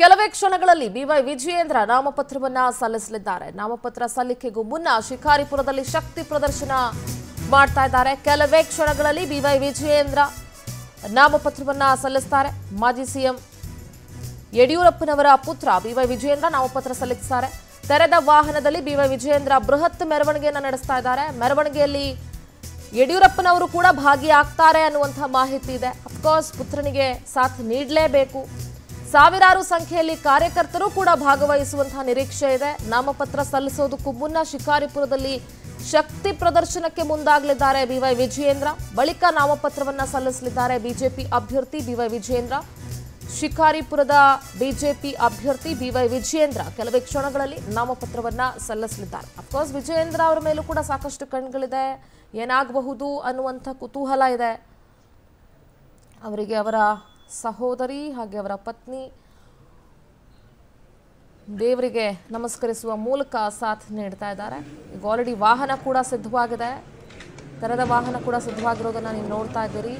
ಕೆಲವೇ ಕ್ಷಣಗಳಲ್ಲಿ ಬಿವೈ ವಿಜಯೇಂದ್ರ ನಾಮಪತ್ರವನ್ನ ಸಲ್ಲಿಸಲಿದ್ದಾರೆ. ನಾಮಪತ್ರ ಸಲ್ಲಿಕೆಗೂ ಮುನ್ನ ಶಿಕಾರಿಪುರದಲ್ಲಿ ಶಕ್ತಿ ಪ್ರದರ್ಶನ ಮಾಡ್ತಾ ಇದ್ದಾರೆ. ಕೆಲವೇ ಕ್ಷಣಗಳಲ್ಲಿ ಬಿವೈ ವಿಜಯೇಂದ್ರ ನಾಮಪತ್ರವನ್ನ ಸಲ್ಲಿಸ್ತಾರೆ. ಮಾಜಿ ಸಿಎಂ ಯಡಿಯೂರಪ್ಪನವರ ಪುತ್ರ ಬಿವೈ ವಿಜಯೇಂದ್ರ ನಾಮಪತ್ರ ಸಲ್ಲಿಸ್ತಾರೆ. ತೆರೆದ ವಾಹನದಲ್ಲಿ ಬಿವೈ ವಿಜಯೇಂದ್ರ ಬೃಹತ್ ಮೆರವಣಿಗೆಯನ್ನು ನಡೆಸ್ತಾ ಇದ್ದಾರೆ. ಮೆರವಣಿಗೆಯಲ್ಲಿ ಯಡಿಯೂರಪ್ಪನವರು ಕೂಡ ಭಾಗಿಯಾಗ್ತಾರೆ ಅನ್ನುವಂತಹ ಮಾಹಿತಿ ಇದೆ. ಅಫ್ಕೋರ್ಸ್ ಪುತ್ರನಿಗೆ ಸಾಥ್ ನೀಡಲೇಬೇಕು. ಸಾವಿರಾರು ಸಂಖ್ಯೆಯಲ್ಲಿ ಕಾರ್ಯಕರ್ತರು ಕೂಡ ಭಾಗವಹಿಸುವಂತಹ ನಿರೀಕ್ಷೆ ಇದೆ. ನಾಮಪತ್ರ ಸಲ್ಲಿಸೋದಕ್ಕೂ ಮುನ್ನ ಶಿಕಾರಿಪುರದಲ್ಲಿ ಶಕ್ತಿ ಪ್ರದರ್ಶನಕ್ಕೆ ಮುಂದಾಗಲಿದ್ದಾರೆ ಬಿವೈ ವಿಜಯೇಂದ್ರ. ಬಳಿಕ ನಾಮಪತ್ರವನ್ನ ಸಲ್ಲಿಸಲಿದ್ದಾರೆ ಬಿಜೆಪಿ ಅಭ್ಯರ್ಥಿ ಬಿವೈ ವಿಜಯೇಂದ್ರ. ಶಿಕಾರಿಪುರದ ಬಿಜೆಪಿ ಅಭ್ಯರ್ಥಿ ಬಿವೈ ವಿಜಯೇಂದ್ರ ಕೆಲವೇ ಕ್ಷಣಗಳಲ್ಲಿ ನಾಮಪತ್ರವನ್ನ ಸಲ್ಲಿಸಲಿದ್ದಾರೆ. ಅಫ್ಕೋರ್ಸ್ ವಿಜಯೇಂದ್ರ ಅವರ ಮೇಲೂ ಕೂಡ ಸಾಕಷ್ಟು ಕಣ್ಗಳಿದೆ. ಏನಾಗಬಹುದು ಅನ್ನುವಂಥ ಕುತೂಹಲ ಇದೆ. ಅವರಿಗೆ ಅವರ ಸಹೋದರಿ ಹಾಗೆ ಅವರ ಪತ್ನಿ ದೇವರಿಗೆ ನಮಸ್ಕರಿಸುವ ಮೂಲಕ ಸಾಥ್ ನೀಡ್ತಾ ಇದ್ದಾರೆ. ಈಗ ಆಲ್ರೆಡಿ ವಾಹನ ಕೂಡ ಸಿದ್ಧವಾಗಿದೆ. ತೆರೆದ ವಾಹನ ಕೂಡ ಸಿದ್ಧವಾಗಿರೋದನ್ನ ನೀವು ನೋಡ್ತಾ ಇದ್ದೀರಿ.